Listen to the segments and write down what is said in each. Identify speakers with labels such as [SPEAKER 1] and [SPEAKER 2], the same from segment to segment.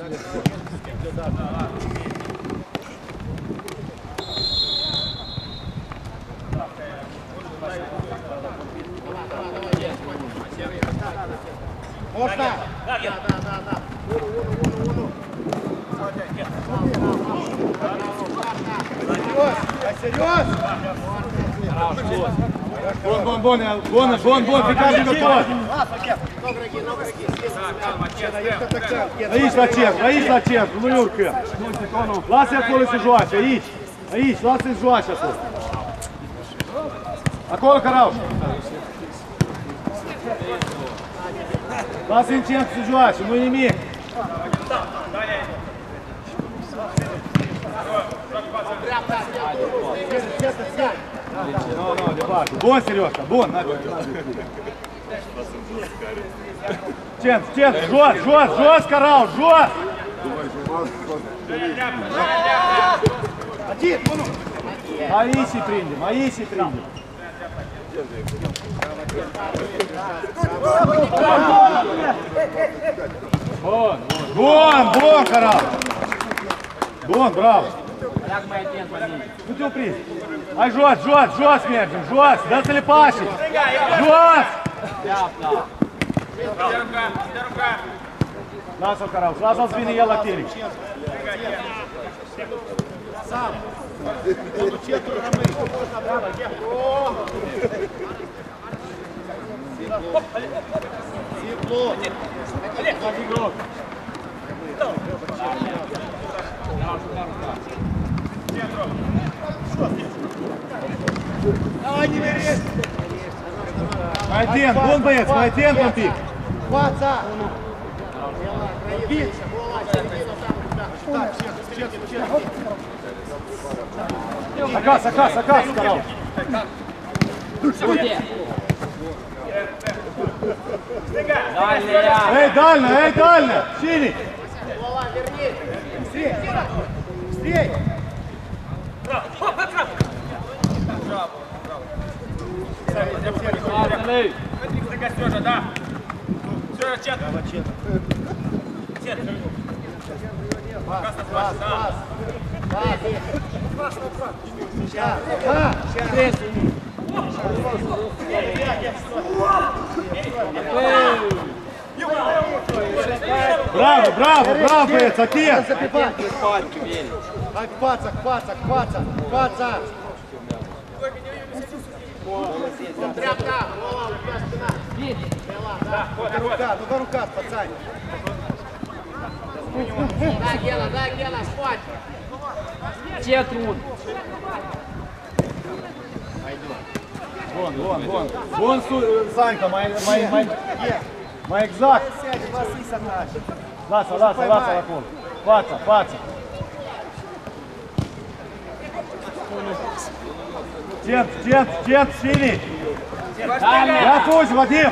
[SPEAKER 1] Можно? Серьез?
[SPEAKER 2] Бон, бон, бон, бон, бон, бон, прикажи готов. Aici la cer, aici la cer, nu urcă. Lasă acolo să joace, aici. Aici, lasă să joace acolo. Acolo, Carauș. Lasă în centru să joace, nu nimic. Nu, nu, departe. Bun, Serioșca, bun. Centru, centru, jos, jos, jos, Carau, jos!
[SPEAKER 1] Один, ну,
[SPEAKER 2] Aici îi prindem, aici îi prindem. Bun, bun, bun, Carau! Bun, bravo! Nu te opriți! Hai jos, jos, jos mergem, jos! Dă-ți-le pași! Jos! Lasă-l, Carau, lasă-l să vină el la tine. Mai atent, bun băieți, mai atent un pic.
[SPEAKER 1] Fața! Більше, була середина там. Так, чесно, чесно.
[SPEAKER 2] Акас, акас, акас, Карал. Эй, дально, эй, дально! Синий!
[SPEAKER 1] Быстрее! Быстрее! Пас, пас! Пас! Сейчас! Да! Сейчас!
[SPEAKER 2] Браво, браво, браво, боец, отец!
[SPEAKER 1] Запивай! Так, паца, паца, паца, паца! Тряпка, голова, у тебя спина. Бела, да. Ну-ка рука, ну-ка рука, пацан. Да, Гена, да, Гена, спать.
[SPEAKER 3] Те труд.
[SPEAKER 2] Вон, вон, вон. Вон, Су- Санька, май, май, май, май exact.
[SPEAKER 1] Сядь, Василий Саташ.
[SPEAKER 2] Lasă, lasă, lasă acolo. Fața, fața. Centru, Ia fugi, Vadim!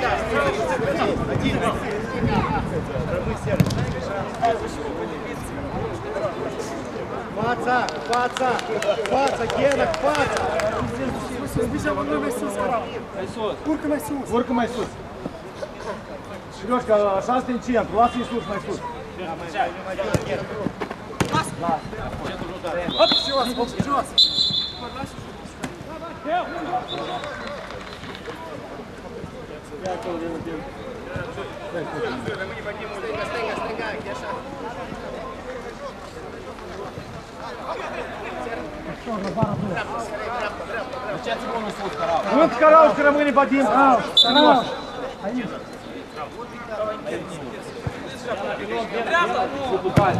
[SPEAKER 1] Паца, паца, паца, Гена, паца.
[SPEAKER 2] Urcă mai sus. Serioșca, așa este în centru, lasă-i sus, mai sus.
[SPEAKER 1] Стыга, стыга, стыга, где шаг?
[SPEAKER 2] Nu-ți carau să rămâne Vadim. Serioș. Raușco, bori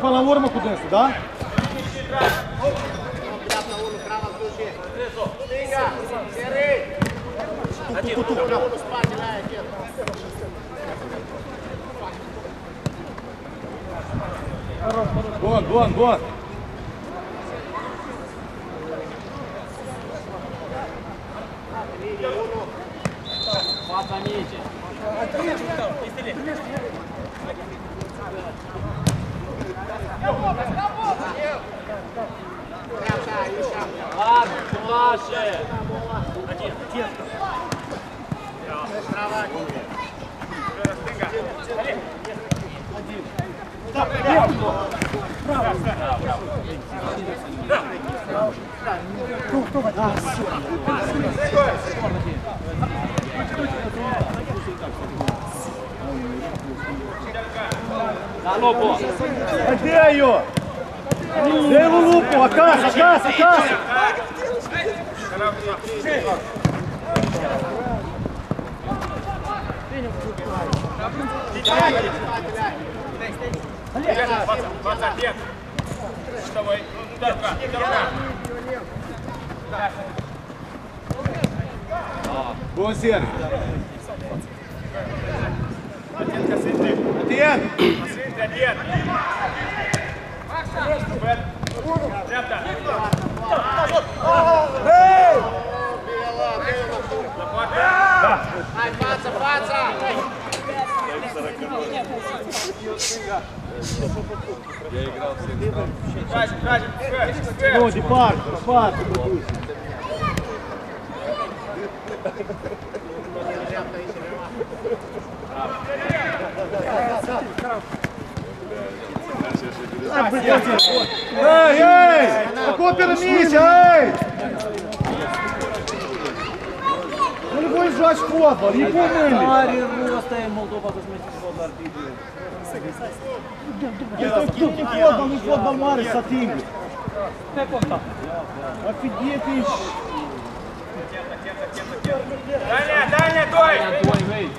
[SPEAKER 2] până la urmă cu dânsul, da?
[SPEAKER 1] Приятно, Уну, право служи. Стыга, серый.
[SPEAKER 2] Вон, вон, вон.
[SPEAKER 3] Пас на мяче. Ладно, Паше. На лопу.
[SPEAKER 2] А где ее? Где его лупу? Акас, Акас, Акас!
[SPEAKER 4] Двадцать лет. Давай. Да, да, да.
[SPEAKER 2] Вон Сергей.
[SPEAKER 4] Один косынки.
[SPEAKER 2] Один.
[SPEAKER 4] Косынки, один. Бет. Ребята.
[SPEAKER 1] Ай, паца, паца!
[SPEAKER 4] Кажем, кажем. Бет.
[SPEAKER 2] Ну, Дипар, Дипар. Эй, эй! Какой перемиссия, эй! Ну не будешь жать футбол, не помыли.
[SPEAKER 3] Старі росте, Молдова возьме футбол арбітрів.
[SPEAKER 2] Не футбол, не футбол Мариса Тимби.
[SPEAKER 3] Як он там?
[SPEAKER 2] Офигеть ты.
[SPEAKER 4] Дальняя, дальняя, Той.
[SPEAKER 3] Ой, вий.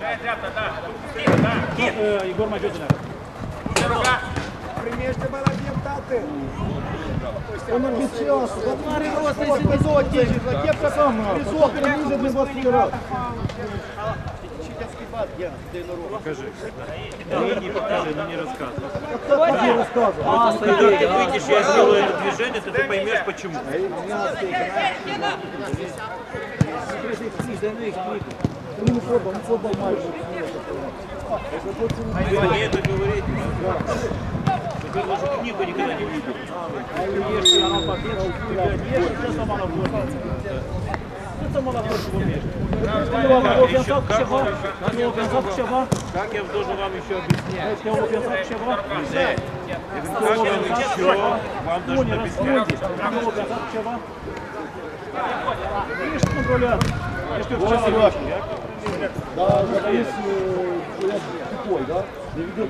[SPEAKER 4] Дай, ребята, да. Тихо, да. Тихо.
[SPEAKER 3] Ігор Мадюдина.
[SPEAKER 4] Все, рука.
[SPEAKER 2] Он обещался. Вот Марий Ростов, эпизод течет, а кепка сама. Призов перемизит на 20 раз. Покажи. Не рассказывай.
[SPEAKER 3] А,
[SPEAKER 5] Когда ты выйдешь, я сделаю это движение, ты, ты поймешь почему.
[SPEAKER 2] Ну, не футбол, не футбол матч.
[SPEAKER 5] Мне это говорить. Теперь даже книгу никогда не видел.
[SPEAKER 3] Если она победит, если сама на вулиці. Це сама на вулиці вмієш.
[SPEAKER 5] Еще как, вам-
[SPEAKER 3] На нього п'янзак чого?
[SPEAKER 5] как я должен вам еще объяснять?
[SPEAKER 3] На нього п'янзак чого?
[SPEAKER 5] Зэ, как я еще вам должен
[SPEAKER 3] Ні,
[SPEAKER 5] объяснять?
[SPEAKER 3] розході. На нього п'янзак чого? Видиш, контролювати. Якщо
[SPEAKER 2] Вот,
[SPEAKER 3] вчора
[SPEAKER 2] Сережка. Да, да, есть тупой, да?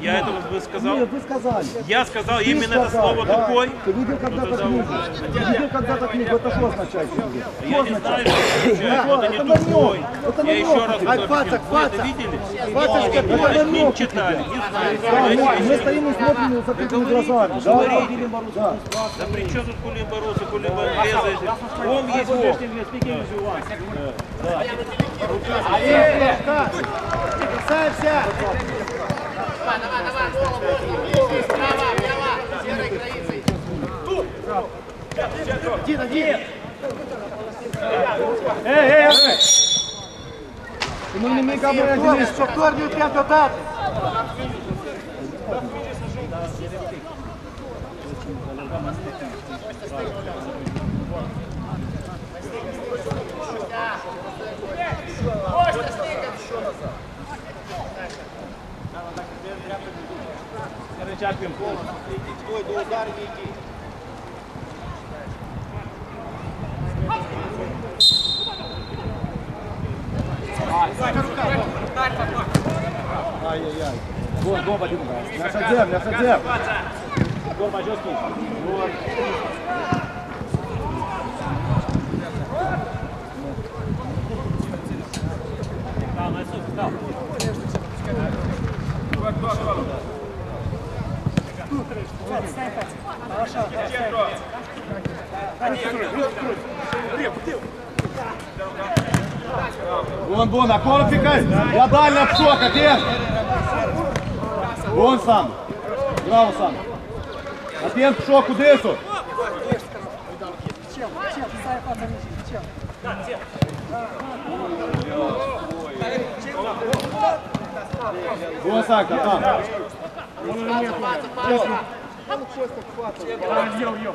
[SPEAKER 5] Я это вы сказал?
[SPEAKER 2] Нет, вы сказали.
[SPEAKER 5] Я сказал
[SPEAKER 2] Ты
[SPEAKER 5] именно это
[SPEAKER 2] сказал,
[SPEAKER 5] слово
[SPEAKER 2] да.
[SPEAKER 5] тупой.
[SPEAKER 2] Ты видел когда-то книгу? Ты видел когда-то книгу? Это что означает? Что
[SPEAKER 5] Я не знаю, что это означает.
[SPEAKER 2] Да,
[SPEAKER 5] Это
[SPEAKER 2] это
[SPEAKER 5] не тупой.
[SPEAKER 2] Это
[SPEAKER 5] Я еще раз объясню. Вы это видели?
[SPEAKER 2] Это
[SPEAKER 5] читали. Не.
[SPEAKER 2] Да,
[SPEAKER 5] Давайте
[SPEAKER 2] мы, стоим и смотрим с закрытыми глазами. Да, да.
[SPEAKER 5] Да при чем тут Кулин боролся, Кулин резает? Он есть Бог.
[SPEAKER 1] Красавься! Давай, давай, давай, голову! Справа, влево! Серой границей! Один, один!
[SPEAKER 2] Ей, ей, ей! Ну не ми камери
[SPEAKER 1] Що корню треба додати? Твой до удару не йти.
[SPEAKER 2] Ай-яй-яй. Вот, Боба, не отходим, не отходим.
[SPEAKER 3] Ігор Мадюдський. Став, на суд, став.
[SPEAKER 2] Бон, Бон, а корпикай! Я дальня пшок, один! Бон сам! Браво сам! Один пшок удесу! Бон Санька, там!
[SPEAKER 3] Йо, йо.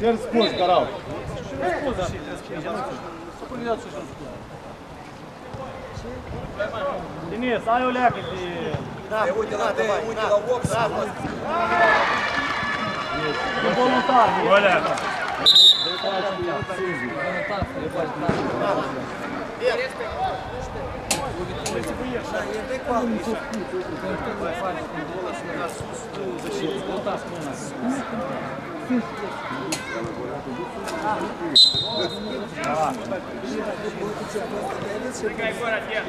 [SPEAKER 2] Через сквозь, Карал!
[SPEAKER 3] Денис, ай Олег, іди.
[SPEAKER 1] Его дела, давай, его дела, в бокс.
[SPEAKER 3] Ти волонтар.
[SPEAKER 4] Оля, Стигай, город, нет.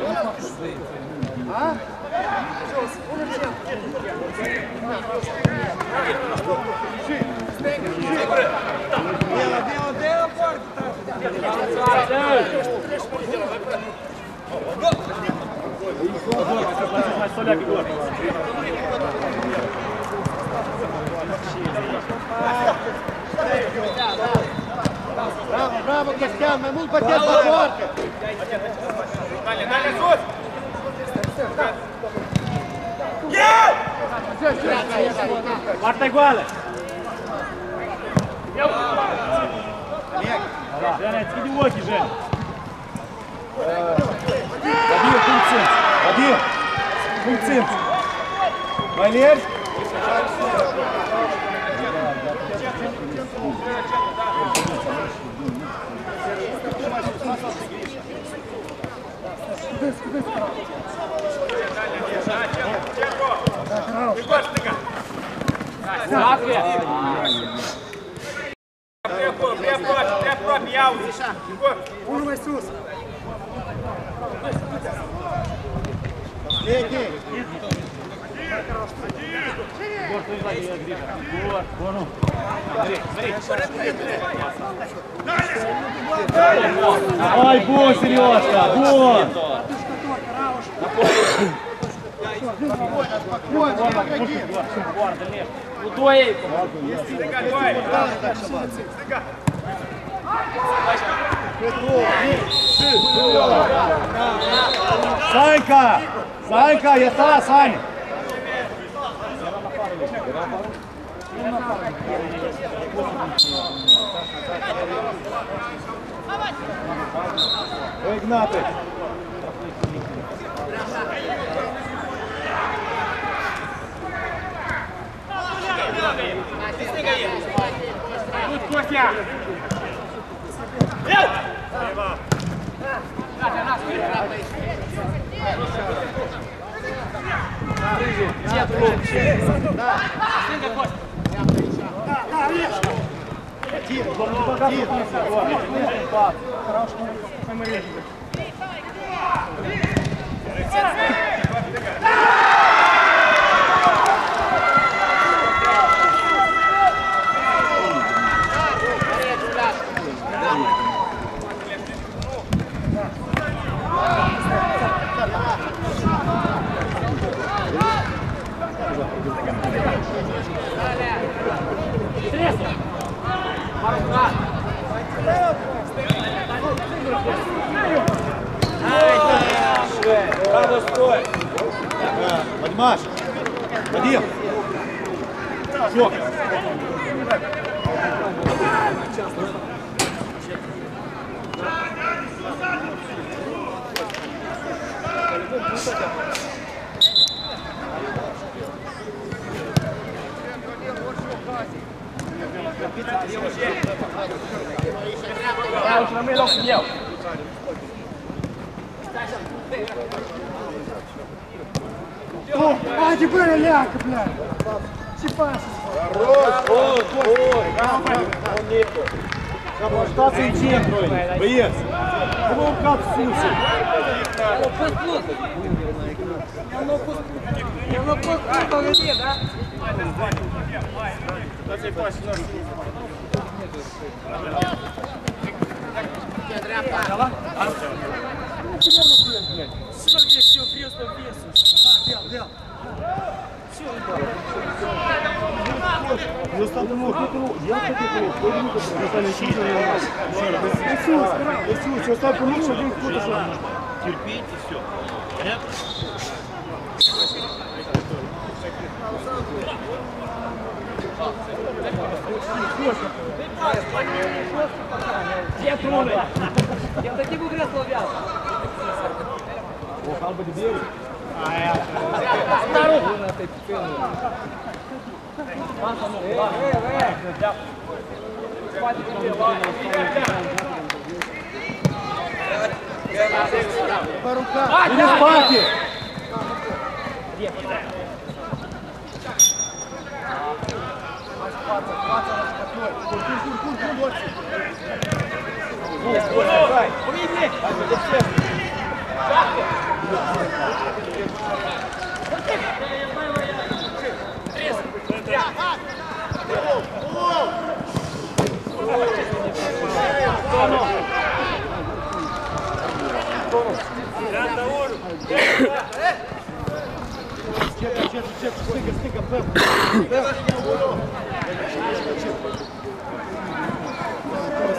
[SPEAKER 3] Соляк Ігор.
[SPEAKER 1] Браво, браво, Костян, мы мул пакет подборка.
[SPEAKER 4] Далее, далее, Сус!
[SPEAKER 3] Guarda uguale. Женя, скиди очі, Женя.
[SPEAKER 2] Вадим, пункцин! Вадим! Пункцин! Валерь!
[SPEAKER 4] Егор, стыга! Прямо, прямо, прямо, я Егор,
[SPEAKER 1] Летний.
[SPEAKER 2] Ай, Бон, Сережка! Бон!
[SPEAKER 1] Вон, выходи.
[SPEAKER 4] стыга, давай! Стыга!
[SPEAKER 2] Санька! Санька, я та, Сань! Игнатий!
[SPEAKER 4] Тут Костя!
[SPEAKER 5] Право
[SPEAKER 2] Вадимаш! Вадим! Шок!
[SPEAKER 1] А, теперь ляг, блядь. Штацию центру. Боец. Кого как сусик. Не оставляй руку. Я хотел руку. Наталья Сидорова. Иисус, Иисус, оставь руку, чтобы он кто-то шел.
[SPEAKER 5] Терпеть и все. Понятно?
[SPEAKER 3] Я трону. Я в таких Calma
[SPEAKER 2] de Deus. Ah, é.
[SPEAKER 3] Passa no pé. Pode
[SPEAKER 1] Para o campo. Olha
[SPEAKER 2] o esporte.
[SPEAKER 1] Mais quatro, quatro, quatro. Curto, curto, curto, um, dois. Um, dois,
[SPEAKER 2] vai. Vai, vai, vai.
[SPEAKER 1] Čekaj, čekaj, čekaj, stika, stika, prvo.
[SPEAKER 3] Словят.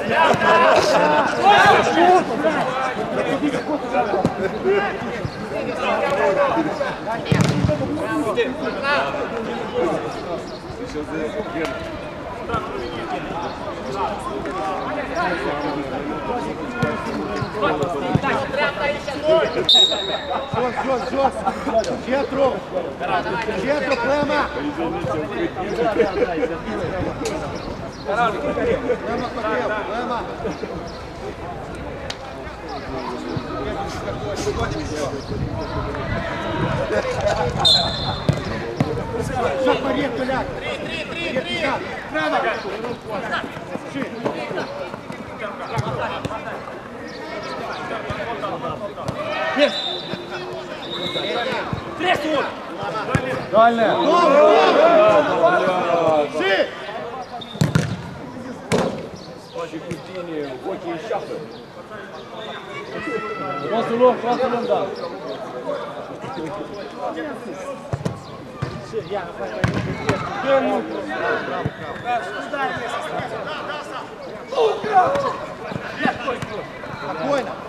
[SPEAKER 1] Иди спати. Жос, Жос, Жос. Петру. Петру, прямо. Прямо хотел, прямо. Все, поред, Туляк. Три, три, три, три. Право. Ши. Дальне. Ши.
[SPEAKER 3] Красулом, красулом, да.
[SPEAKER 1] Спокойно. Шарка, шарка. Пауза. Отец, отец, какой, Костя. Сам.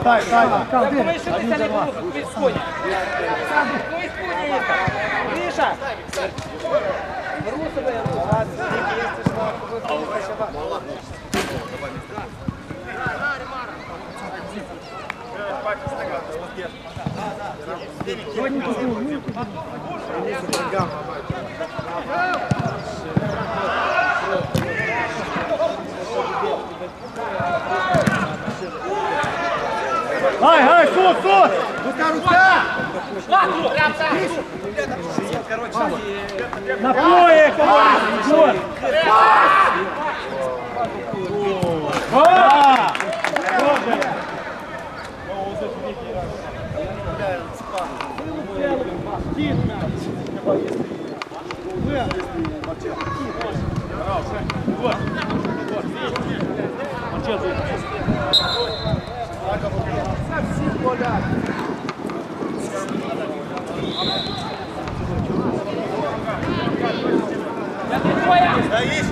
[SPEAKER 1] Стай, стай.
[SPEAKER 3] Ми ще не не було від коня. Ну і коня. Гриша. Рву себе, я рву.
[SPEAKER 1] Ай, ай, суд, суд! Рука, рука! На поле, кого-нибудь! А!
[SPEAKER 6] Тряпка!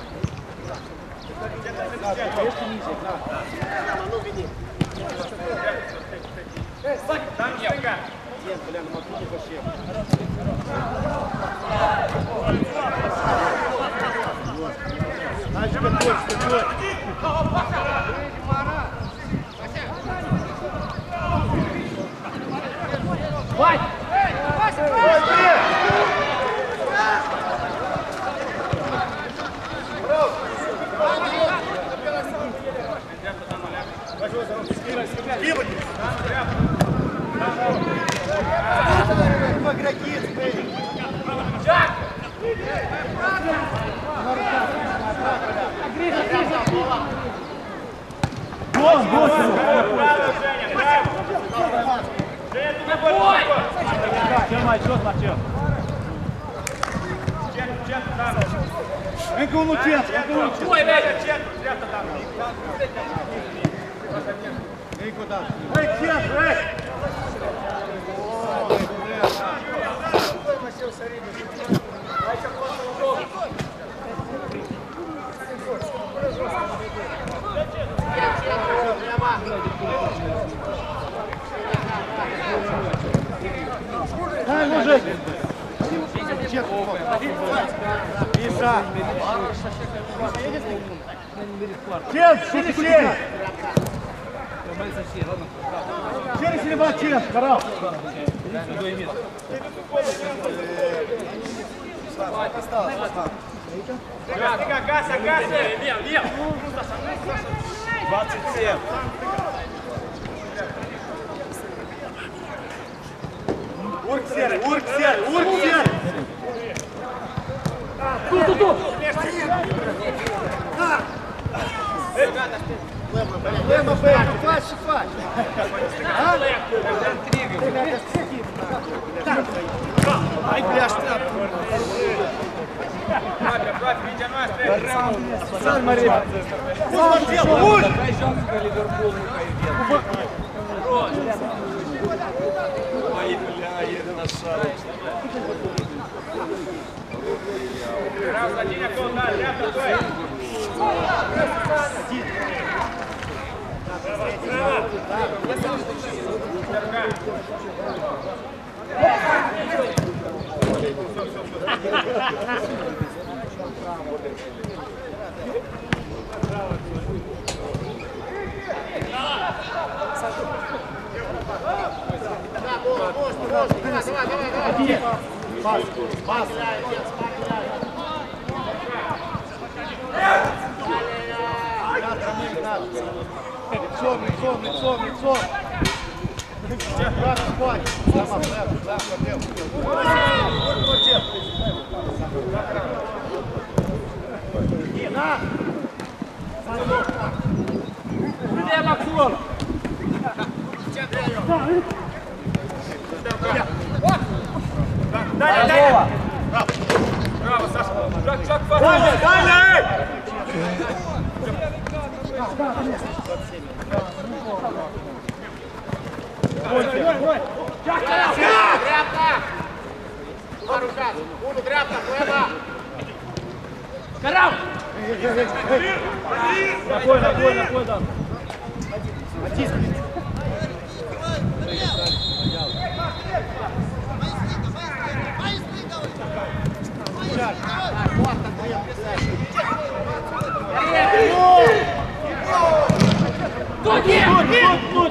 [SPEAKER 1] Вась!
[SPEAKER 2] Вася! Вася!
[SPEAKER 1] Эй, куда? Эй, честно, эй! Пас, пас. Лицом, лицом, лицом, лицом.
[SPEAKER 3] Давай, давай!
[SPEAKER 7] Карам!
[SPEAKER 1] Ногой, ногой, ногой, да.
[SPEAKER 7] Потисни.
[SPEAKER 1] Тут, тут,
[SPEAKER 2] тут, тут!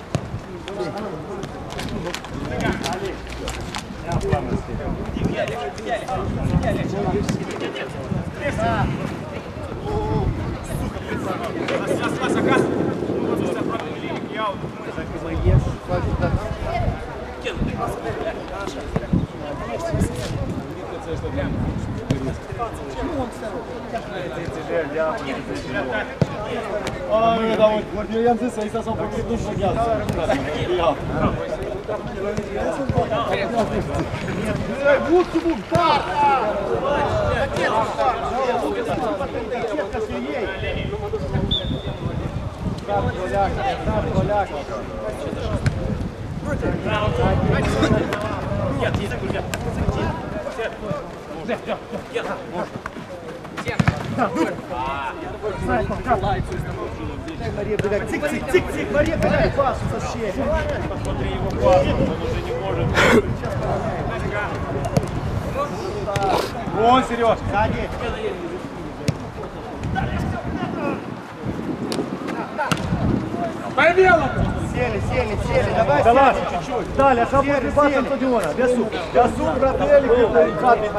[SPEAKER 2] Почему он второй? Oh, mais là, a un de chien. C'est Ultimul car!
[SPEAKER 1] Мария, блядь, цик, цик, цик, цик, Мария, блядь, пас, вообще.
[SPEAKER 2] Вон, Сереж.
[SPEAKER 1] Сзади. Сели, сели, сели, давай сядем чуть-чуть.
[SPEAKER 2] Далее, бат
[SPEAKER 1] сели.
[SPEAKER 2] стадиона. Весу. Весу, брателі, хати.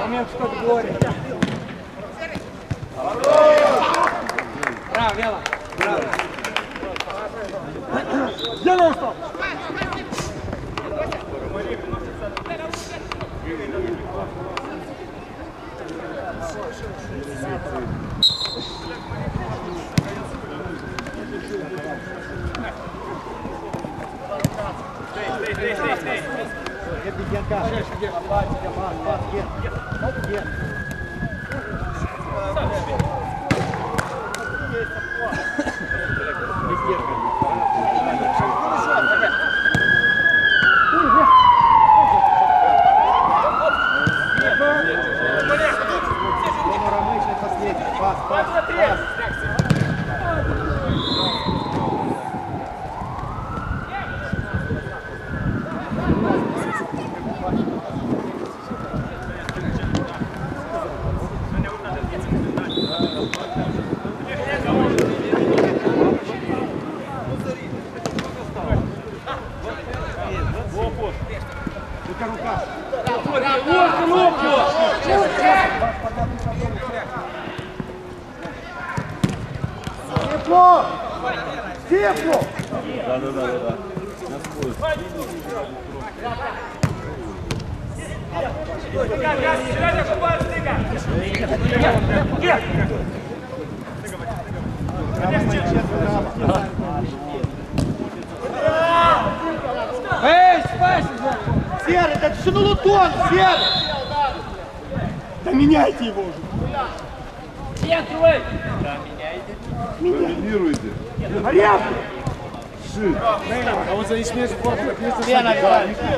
[SPEAKER 3] Момент в категории. Браво, Вела. Браво. Делай что?
[SPEAKER 1] Где Генка? Пас, пас, пас, Ген. Ген. Ромычный последний. Пас, пас, пас. Тепло! Тепло!
[SPEAKER 3] Эй, спайся!
[SPEAKER 1] Серый, да ты что на лутон, Серый! Да меняйте его уже!
[SPEAKER 2] Тренируйте.
[SPEAKER 1] Марьян!
[SPEAKER 2] А вот за смеш
[SPEAKER 1] Лена,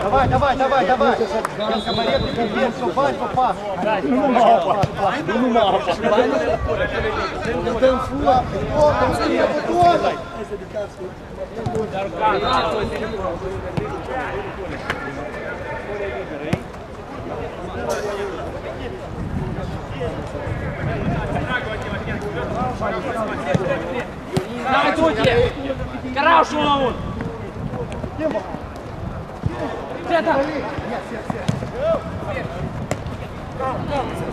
[SPEAKER 1] давай, давай, давай, давай! Янка, Марьян, ты пиздец, что бать попас! Ну, мало пас, пас, ну, мало пас. О, там скорее бутоной!
[SPEAKER 3] Давай, Тути! Караушу ловут! Это!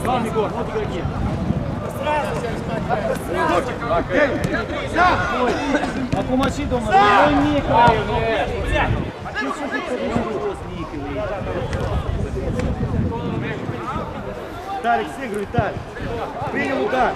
[SPEAKER 3] Главный гол, вот игроки.
[SPEAKER 2] Акумачі дома. Ну, ніколи.
[SPEAKER 1] Тарик, сыгрывай, Тарик! Принял удар!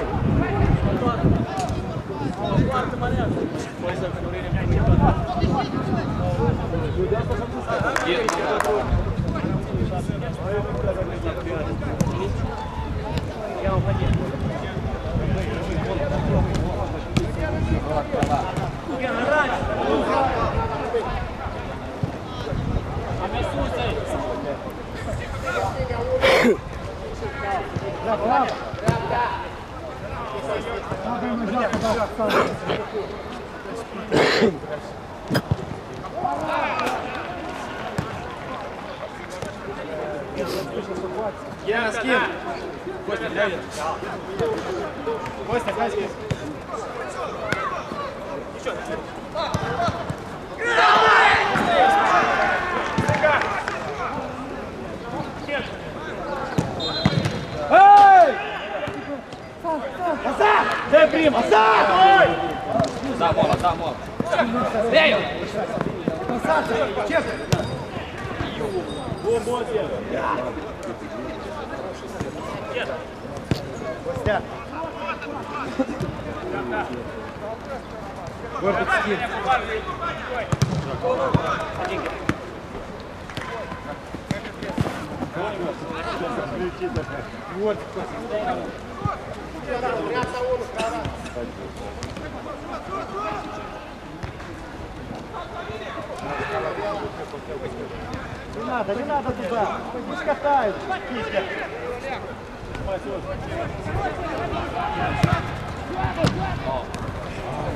[SPEAKER 1] Не надо, не надо туда. Пусть катают. Киска.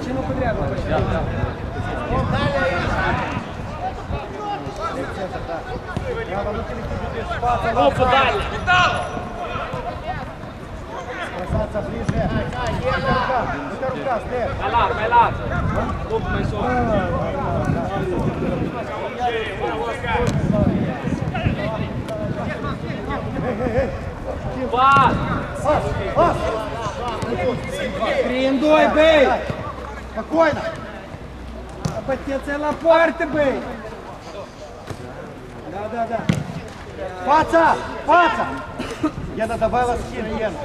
[SPEAKER 3] Чину подряд.
[SPEAKER 1] Право, ну телефон без паса.
[SPEAKER 3] Опа, дальше.
[SPEAKER 1] Бросаться ближе. Это рука. Это рука, Стеф.
[SPEAKER 3] Vai lá, vai lá. Opa, mais só. Пас!
[SPEAKER 1] Пас, пас.
[SPEAKER 3] Приендой, бей!
[SPEAKER 1] Спокойно.
[SPEAKER 3] Батеться на порти, бей! Да, да, да.
[SPEAKER 1] Паца, паца. Гена добавила скин, Гена.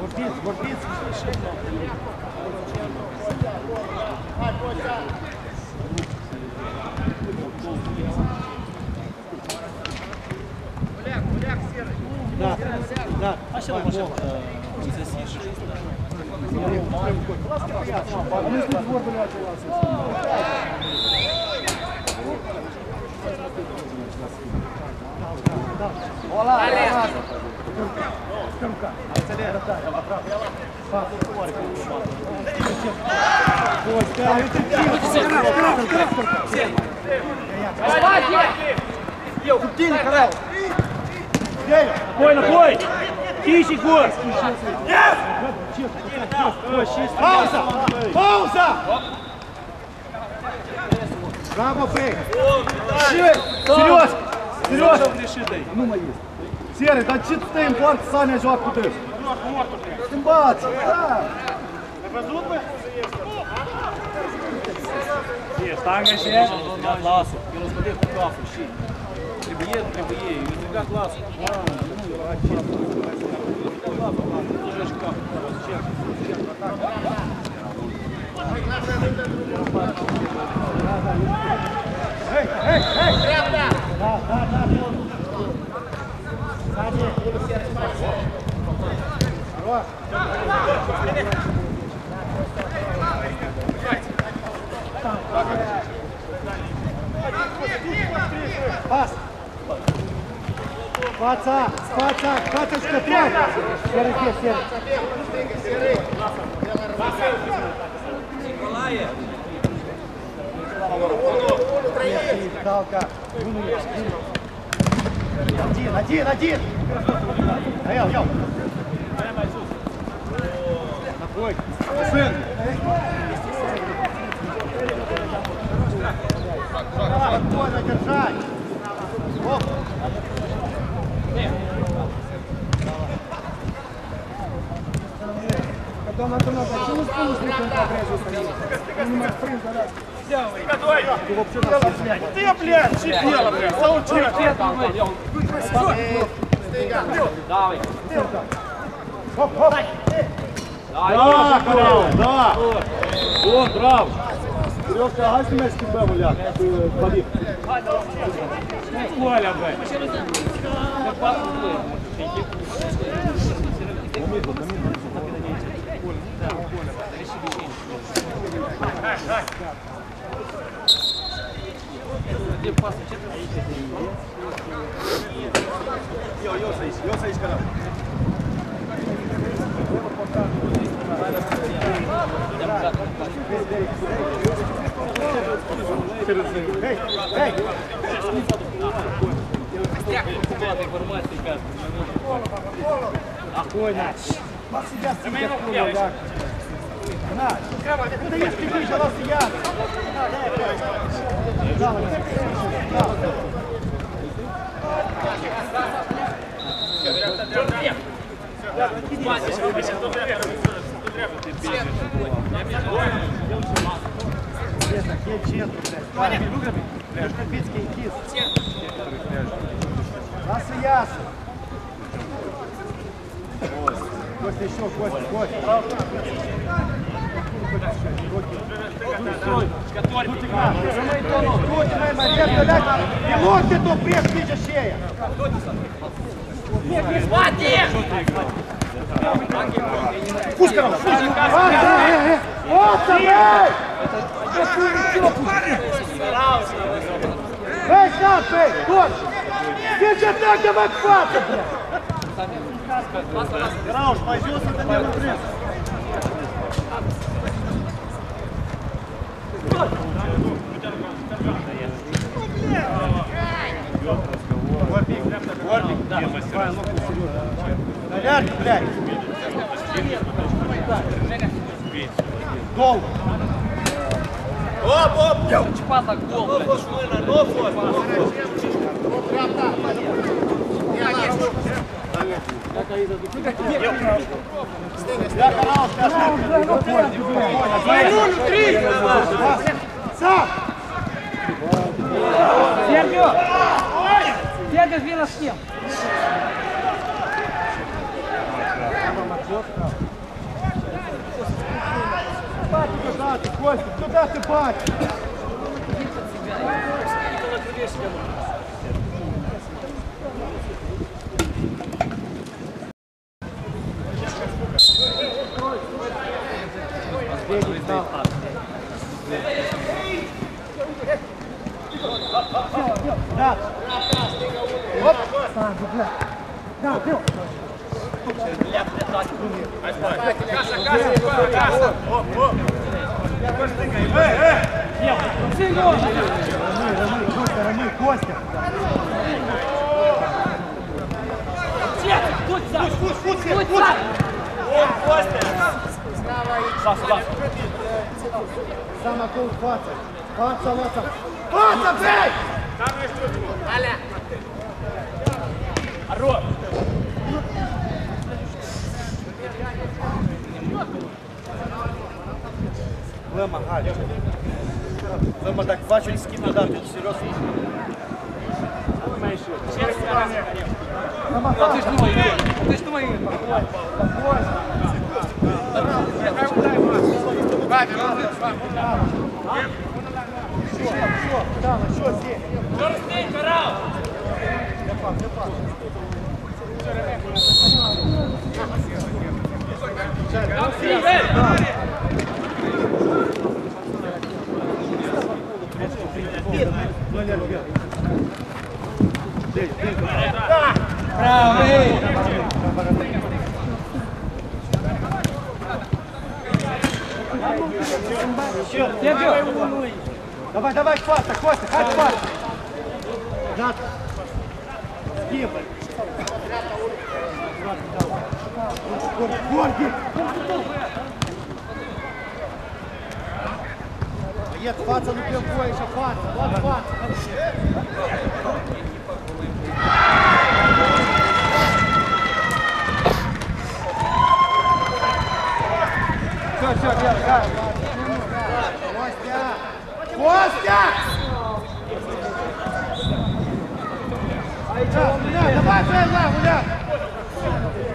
[SPEAKER 1] Гурбиц, гурбиц. Да, да. А что может? Olá, Кутин, Карел.
[SPEAKER 4] Спокойно, бой! Тише, Егор!
[SPEAKER 1] Пауза! Пауза! Браво, Бэй!
[SPEAKER 2] Сереж! Сереж! Sere, dar ce stai în poartă, Sania joacă cu tău?
[SPEAKER 4] Schimbați, da!
[SPEAKER 5] Ai văzut, bă? E, stangă și ea? Lasă, el îți vedea cu capul
[SPEAKER 3] și... Trebuie, trebuie, eu strigat lasul.
[SPEAKER 1] Hey, hey, hey! Dreapta! Da, da, da, da. Пас! Паца! Паца! Пацочка, твой! Серый, где, серый? Далка. Один, один, один! Ел, ел! Напой! Сын! Спокойно держать! Оп!
[SPEAKER 3] Потом это надо. Чему спину с ним так резать? Понимаешь, принц, да?
[SPEAKER 4] Ти, блядь, чіпіла, блядь, заучив.
[SPEAKER 3] Давай.
[SPEAKER 1] Хоп, хоп.
[SPEAKER 2] Да, Карал, да. Вон, браво. Сережка, а гасни меч тебе, Валяк, побіг.
[SPEAKER 4] Коля, блядь.
[SPEAKER 1] Ей, ей. Вас сидят, сидят, курва, да. На, куда есть ты пожалуйста, я. Да, да. Честно, где честно, блядь? Южнопитский кис. Нас и ясно. Костя еще, Костя, Костя. Тут моя Мария, блядь, не можете то пресс ниже шея. Пушкаров, Пушкаров. Вот блядь! Эй, сам, эй, вот! Ты же так давай хватит, блядь! Рауш, пойдёт, это не выброс. Наверх, блядь! Долго! Сам!
[SPEAKER 3] Сергio! Сергio, звіна з ким?
[SPEAKER 1] Куда ты, Костя? Куда ты, батя? Да. Оп. Да, вперед. Костя, Рамиль, Костя.
[SPEAKER 3] Будь сам! Будь сам!
[SPEAKER 1] Сам окол 20. 20, 20. 20, блядь! Лема, Галя. Лема так бачу, скіп додав, ти серйозно.
[SPEAKER 3] Ти ж не мої! Ти ж не мої!
[SPEAKER 1] Все, да, что здесь?
[SPEAKER 3] Сергio!
[SPEAKER 1] Давай, давай, Костя, Костя, хай Костя. Над. Горки. Є фаца не півкує, ще фаца. Вот фаца. Все, все, делай, да. Костя! Костя! Да, Гуляй, давай, давай, давай, гуляй!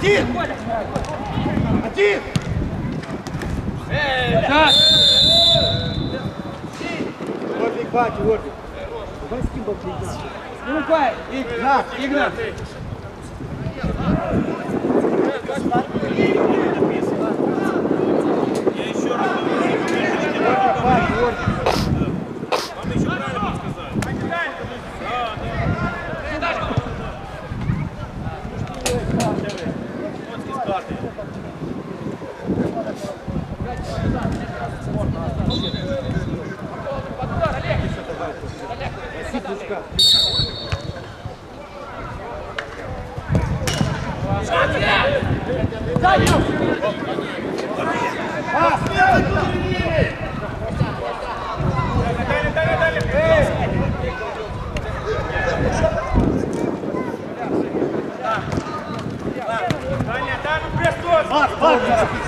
[SPEAKER 1] Один! Один! Эй, назад! Орбик, Баки, Орбик. Давай скинь бабки, Игнат. Не
[SPEAKER 3] рукай, Игнат, Игнат.
[SPEAKER 1] Игнат. Mark, Mark, Mark.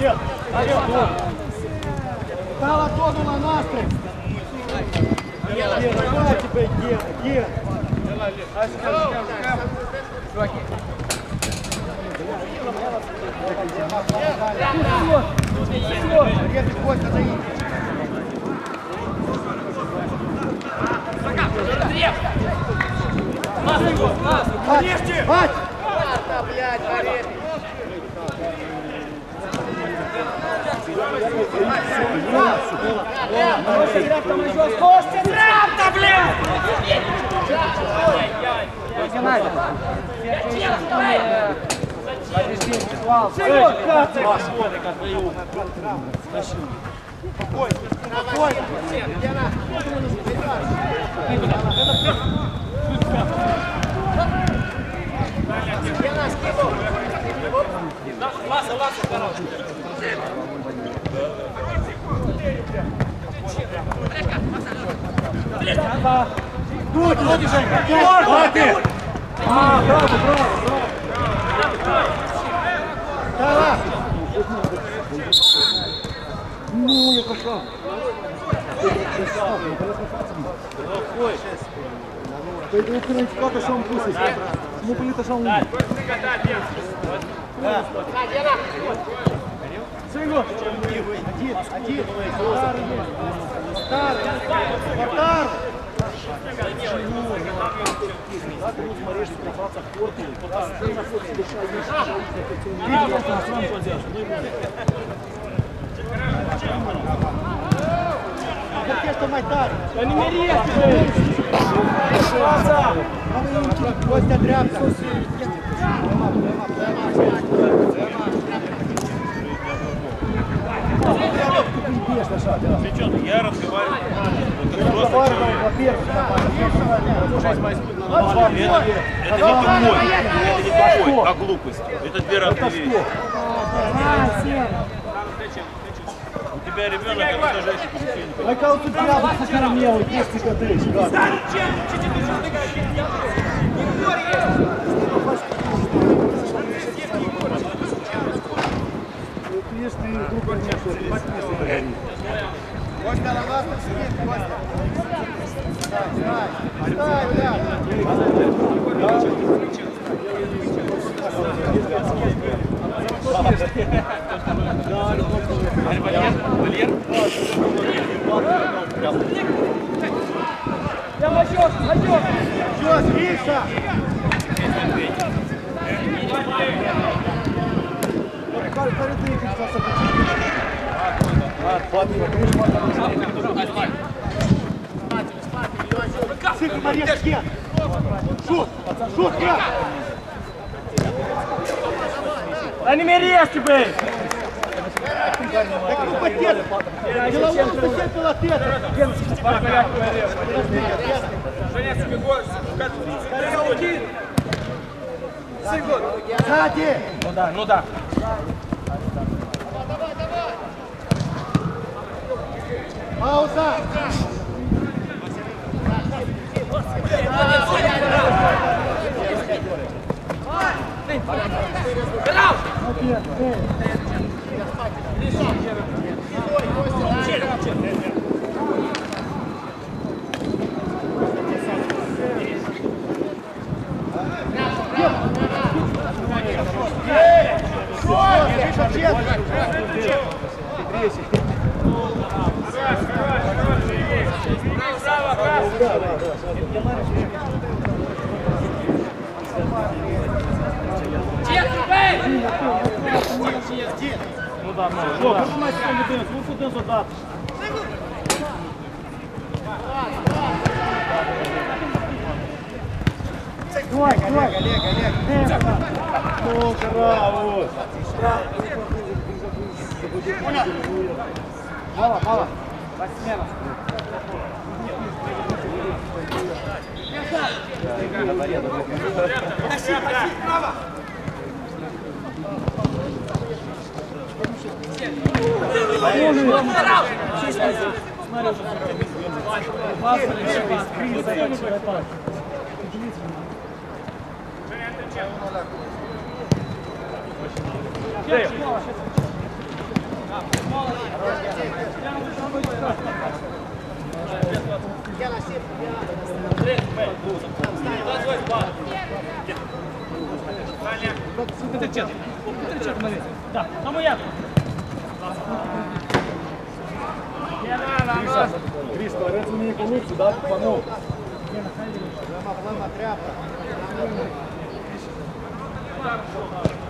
[SPEAKER 1] Дед, Дала Тодула настрой.
[SPEAKER 3] Дед,
[SPEAKER 1] давай тебе, дед, дед. Чуваки. Привет, Кость,
[SPEAKER 3] это
[SPEAKER 1] Мать!
[SPEAKER 3] Мать!
[SPEAKER 5] Мать! Мать! Мать! Мать!
[SPEAKER 1] Хорошая игра,
[SPEAKER 5] там еще скорости. Трап-то, блядь! Геннадий, подожди,
[SPEAKER 4] вал. Серега, как ты?
[SPEAKER 1] Смотри, как я его тащу. Спокойно, спокойно. Я на скидку. Ласа, ласа, короче. Тут, вот, Женька, хватит!
[SPEAKER 2] А, браво, браво, браво!
[SPEAKER 1] Давай! Ну, я пошла! Пойду украинец, как и сам
[SPEAKER 3] пусит. Ну, блин, это
[SPEAKER 2] сам
[SPEAKER 1] умный. Да, Лена! Сыну! Один, один! Старый! Старый! Вратар! Надо будет порежь пробраться в корпус. Ты находишься душа выше. что Майдар!
[SPEAKER 3] Да не мерись!
[SPEAKER 1] Костя тряпка!
[SPEAKER 5] Причем я разговариваю.
[SPEAKER 1] Я разговаривал, во-первых,
[SPEAKER 5] это, это не тупой, это не тупой, а глупость. Это две разные вещи. У тебя ребенок, это тоже еще не понимает. ты прямо сохранел, если ты
[SPEAKER 1] катаешь. Стань чем, чуть-чуть, ты говоришь, не говори если вдруг он не подписан. Костя, на вас сидит, Костя. Стой, стой, стой.
[SPEAKER 3] Я мочок, мочок!
[SPEAKER 1] Все, Гриша! Шут! Шут!
[SPEAKER 3] Да не мережьте, блин!
[SPEAKER 1] Так ну потет! Деловой сосед пилотет! Сзади!
[SPEAKER 3] Ну да, ну да!
[SPEAKER 1] Пауза!
[SPEAKER 3] Десять. да, да, Ну да, ну да. Ну куди задати?
[SPEAKER 1] Давай, давай. Олег, Олег.
[SPEAKER 2] Ну, браво.
[SPEAKER 1] Мало, мало.
[SPEAKER 3] Восьмера. Молодец.
[SPEAKER 2] Крис, творец у меня получится, да, панов?
[SPEAKER 1] Лама, лама, тряпка.
[SPEAKER 2] Хорошо, да.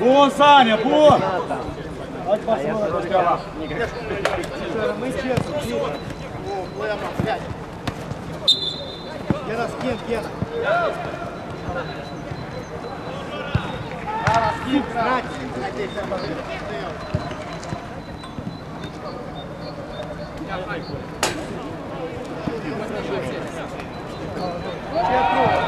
[SPEAKER 2] Вон,
[SPEAKER 1] Саня, вон! Давайте посмотрим. Мы честно. Гена, скин, Гена. Скин,
[SPEAKER 3] знать. Четверо.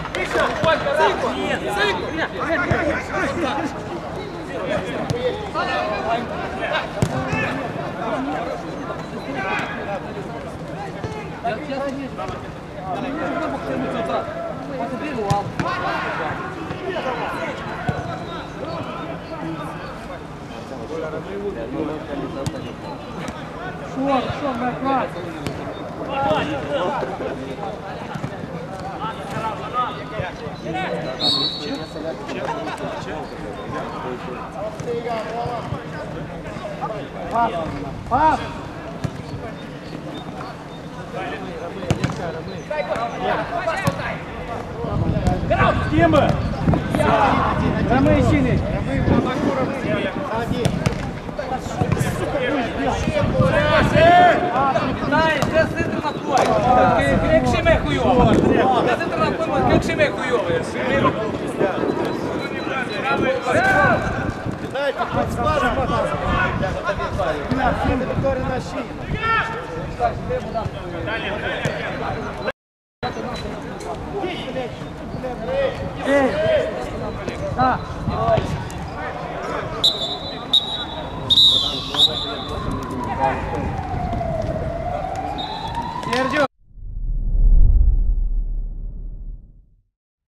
[SPEAKER 3] все, хватит, цикл, цикл. Шор, шор, брат.
[SPEAKER 2] Пап! Пап! С
[SPEAKER 1] кем
[SPEAKER 2] бы?
[SPEAKER 1] Ромей Синий. Один.
[SPEAKER 3] Знаєш, де центр на полі? Крикшиме хуйово. Де центр на полі? Крикшиме хуйово.
[SPEAKER 1] Дайте, хоть скажем, Виктория на щит.
[SPEAKER 3] Сердю.